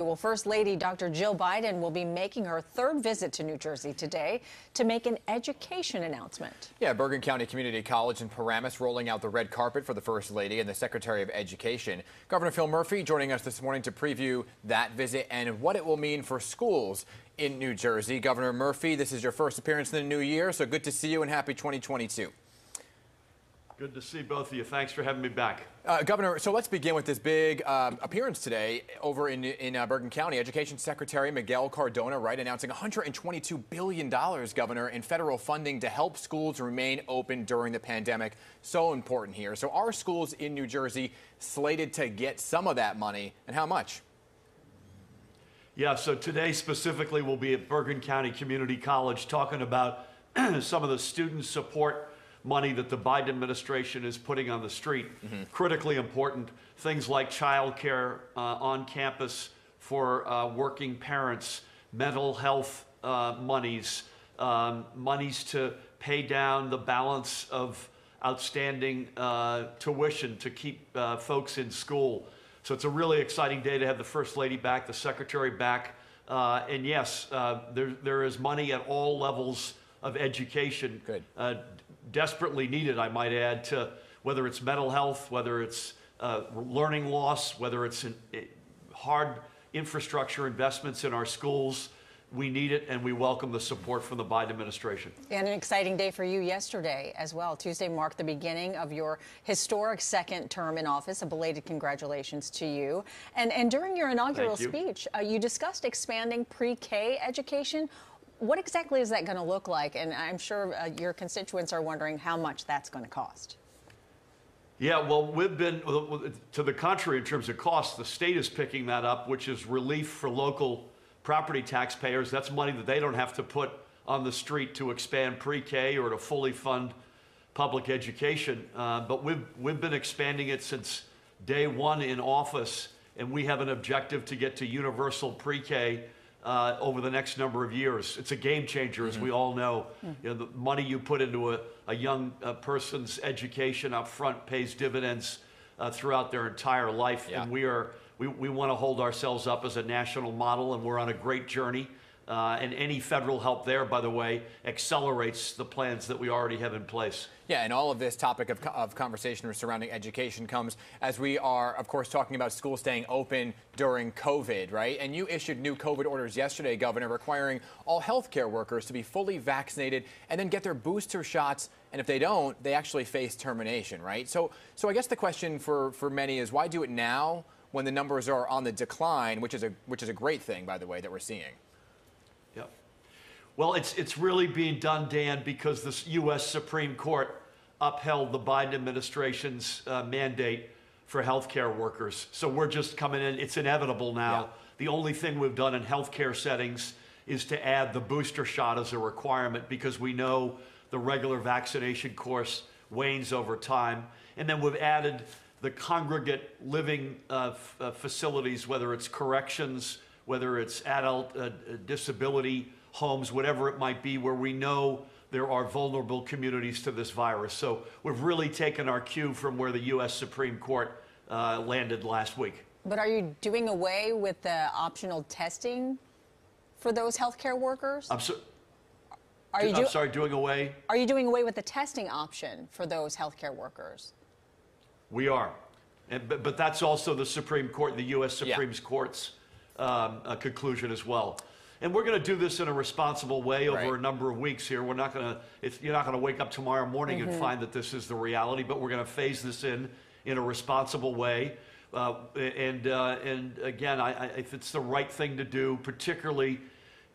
Well, First Lady Dr. Jill Biden will be making her third visit to New Jersey today to make an education announcement. Yeah, Bergen County Community College in Paramus rolling out the red carpet for the First Lady and the Secretary of Education. Governor Phil Murphy joining us this morning to preview that visit and what it will mean for schools in New Jersey. Governor Murphy, this is your first appearance in the new year, so good to see you and happy 2022. Good to see both of you. Thanks for having me back. Uh, Governor, so let's begin with this big um, appearance today over in, in uh, Bergen County. Education Secretary Miguel Cardona, right, announcing $122 billion, Governor, in federal funding to help schools remain open during the pandemic. So important here. So, are schools in New Jersey slated to get some of that money, and how much? Yeah, so today specifically we'll be at Bergen County Community College talking about some of the student support money that the Biden administration is putting on the street. Mm-hmm. Critically important things like childcare uh, on campus for uh, working parents, mental health uh, monies, um, monies to pay down the balance of outstanding uh, tuition to keep uh, folks in school. So it's a really exciting day to have the First Lady back, the Secretary back. Uh, and yes, there, there is money at all levels of education. Good desperately needed, I might add, to whether it's mental health, whether it's uh, learning loss, whether it's in, it, hard infrastructure investments in our schools. We need it, and we welcome the support from the Biden administration. And an exciting day for you yesterday as well. Tuesday marked the beginning of your historic second term in office. A belated congratulations to you. And, and during your inaugural you. speech, uh, you discussed expanding pre K education. What exactly is that going to look like? And I'm sure uh, your constituents are wondering how much that's going to cost. Yeah, well, we've been to the contrary in terms of cost. The state is picking that up, which is relief for local property taxpayers. That's money that they don't have to put on the street to expand pre-K or to fully fund public education. Uh, but we've we've been expanding it since day one in office, and we have an objective to get to universal pre-K uh, over the next number of years. It's a game changer, as mm-hmm. we all know. Mm-hmm. You know. The money you put into a, a young uh, person's education up front pays dividends uh, throughout their entire life. Yeah. And we are we, we want to hold ourselves up as a national model, and we're on a great journey. Uh, and any federal help there, by the way, accelerates the plans that we already have in place. Yeah, and all of this topic of, of conversation surrounding education comes as we are, of course, talking about schools staying open during COVID, right? And you issued new COVID orders yesterday, Governor, requiring all healthcare workers to be fully vaccinated and then get their booster shots. And if they don't, they actually face termination, right? So, so I guess the question for, for many is why do it now when the numbers are on the decline, which is a which is a great thing, by the way, that we're seeing. Well, it's, it's really being done, Dan, because the U.S. Supreme Court upheld the Biden administration's uh, mandate for healthcare workers. So we're just coming in. It's inevitable now. Yeah. The only thing we've done in healthcare settings is to add the booster shot as a requirement because we know the regular vaccination course wanes over time. And then we've added the congregate living uh, uh, facilities, whether it's corrections, whether it's adult uh, disability homes, whatever it might be, where we know there are vulnerable communities to this virus. So we've really taken our cue from where the U.S. Supreme Court uh, landed last week. But are you doing away with the optional testing for those healthcare workers? I'm, so, are you I'm sorry, doing away? Are you doing away with the testing option for those healthcare workers? We are. And, but, but that's also the Supreme Court, the U.S. Supreme yeah. Court's um, conclusion as well. And we're going to do this in a responsible way over right. a number of weeks here. We're not going to, you're not going to wake up tomorrow morning mm-hmm. and find that this is the reality, but we're going to phase this in in a responsible way. Uh, and, uh, and again, I, I, if it's the right thing to do, particularly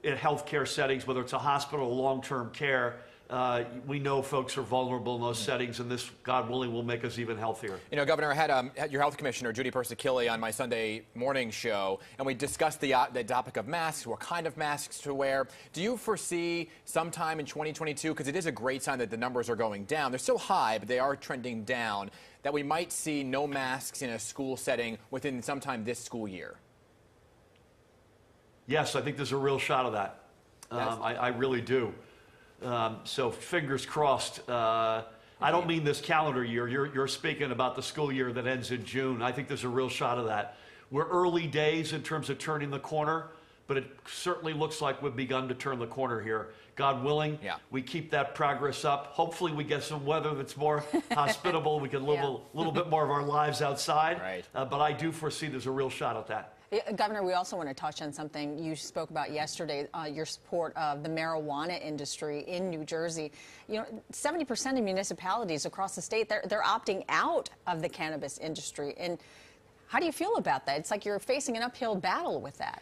in healthcare settings, whether it's a hospital or long term care, uh, we know folks are vulnerable in those settings, and this, God willing, will make us even healthier. You know, Governor, I had, um, had your health commissioner, Judy Persichilli, on my Sunday morning show, and we discussed the, uh, the topic of masks, what kind of masks to wear. Do you foresee sometime in 2022, because it is a great sign that the numbers are going down, they're still high, but they are trending down, that we might see no masks in a school setting within sometime this school year? Yes, I think there's a real shot of that. Um, I, I really do. Um, so fingers crossed. Uh, I don't mean this calendar year. You're, you're speaking about the school year that ends in June. I think there's a real shot of that. we're early days in terms of turning the corner, but it certainly looks like we've begun to turn the corner here. God willing, Yeah. we keep that progress up. Hopefully, we get some weather that's more hospitable. We can live Yeah. a little bit more of our lives outside. Right. Uh, but I do foresee there's a real shot at that. Governor, we also want to touch on something you spoke about yesterday, uh, your support of the marijuana industry in New Jersey. You know, 70% of municipalities across the state, they're, they're opting out of the cannabis industry. And how do you feel about that? It's like you're facing an uphill battle with that.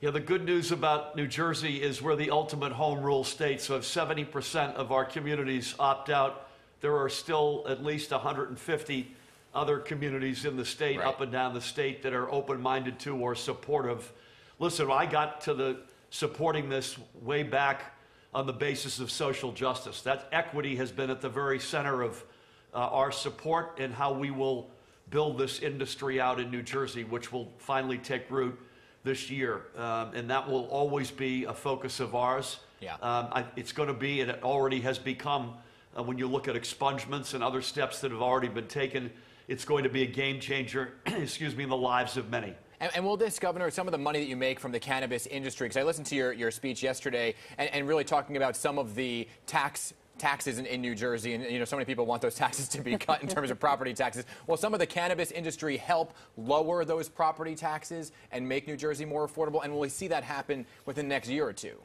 Yeah, the good news about New Jersey is we're the ultimate home rule state. So if 70% of our communities opt out, there are still at least 150 other communities in the state, Right. up and down the state, that are open minded to or supportive. Listen, I got to the supporting this way back on the basis of social justice. That equity has been at the very center of uh, our support and how we will build this industry out in New Jersey, which will finally take root this year. Um, and that will always be a focus of ours. Yeah. Um, I, it's going to be, and it already has become, uh, when you look at expungements and other steps that have already been taken, it's going to be a game changer, excuse me, in the lives of many. And, and will this, Governor, some of the money that you make from the cannabis industry, because I listened to your, your speech yesterday and, and really talking about some of the tax taxes in, in New Jersey, and you know, so many people want those taxes to be cut in terms of property taxes. Will some of the cannabis industry help lower those property taxes and make New Jersey more affordable? And will we see that happen within the next year or two?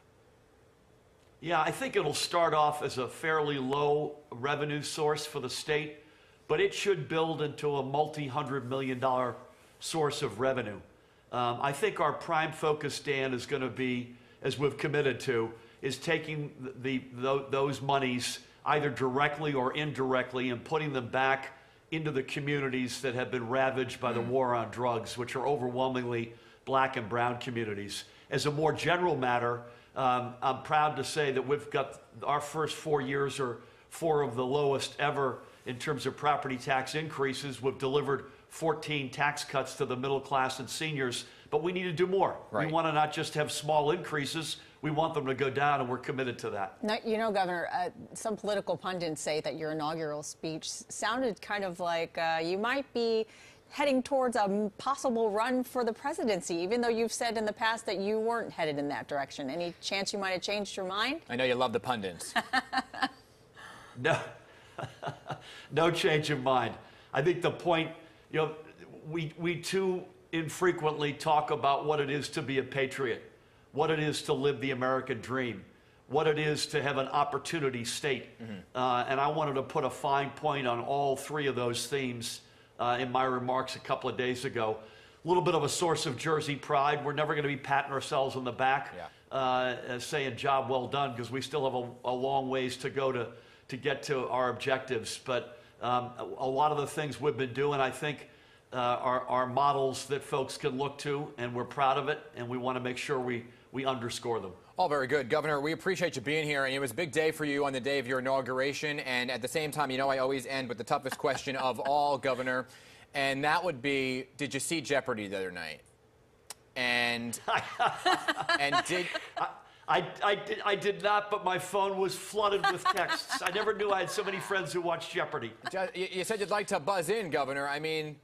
Yeah, I think it'll start off as a fairly low revenue source for the state, but it should build into a multi hundred million dollar source of revenue. Um, I think our prime focus, Dan, is going to be, as we've committed to, is taking the, the, those monies either directly or indirectly and putting them back into the communities that have been ravaged by the war on drugs, which are overwhelmingly black and brown communities. As a more general matter, um, I'm proud to say that we've got our first four years are four of the lowest ever in terms of property tax increases. We've delivered 14 tax cuts to the middle class and seniors, but we need to do more. Right. We want to not just have small increases, we want them to go down, and we're committed to that. Now, you know, Governor, uh, some political pundits say that your inaugural speech sounded kind of like uh, you might be heading towards a possible run for the presidency, even though you've said in the past that you weren't headed in that direction. Any chance you might have changed your mind? I know you love the pundits. No, no change of mind. I think the point, you know, we, we too infrequently talk about what it is to be a patriot, what it is to live the American dream, what it is to have an opportunity state. Uh, and I wanted to put a fine point on all three of those themes uh, in my remarks a couple of days ago. A little bit of a source of Jersey pride. We're never going to be patting ourselves on the back Yeah. uh, saying job well done because we still have a, a long ways to go to, to get to our objectives. But um, a, a lot of the things we've been doing, I think, uh, are, are models that folks can look to, and we're proud of it, and we want to make sure we, we underscore them. All very good. Governor, we appreciate you being here. And it was a big day for you on the day of your inauguration. And at the same time, you know, I always end with the toughest question of all, Governor. And that would be Did you see Jeopardy the other night? And, and did. I, I, did, I did not, but my phone was flooded with texts. I never knew I had so many friends who watched Jeopardy. You you said you'd like to buzz in, Governor. I mean,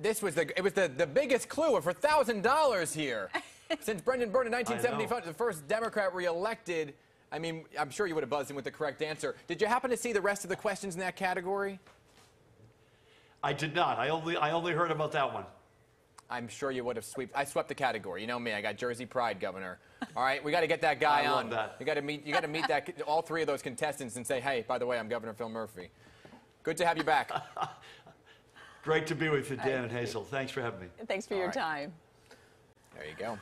this was the it was the, the biggest clue for thousand dollars here. Since Brendan Byrne in 1975, the first Democrat reelected. I mean, I'm sure you would have buzzed in with the correct answer. Did you happen to see the rest of the questions in that category? I did not. I only, I only heard about that one. I'm sure you would have swept. I swept the category. You know me. I got Jersey pride, Governor. All right, we got to get that guy I love on. that. You got to meet. You got to meet that all three of those contestants and say, hey, by the way, I'm Governor Phil Murphy. Good to have you back. Great to be with you, Dan and Hazel. Thanks for having me. Thanks for your right. time. There you go.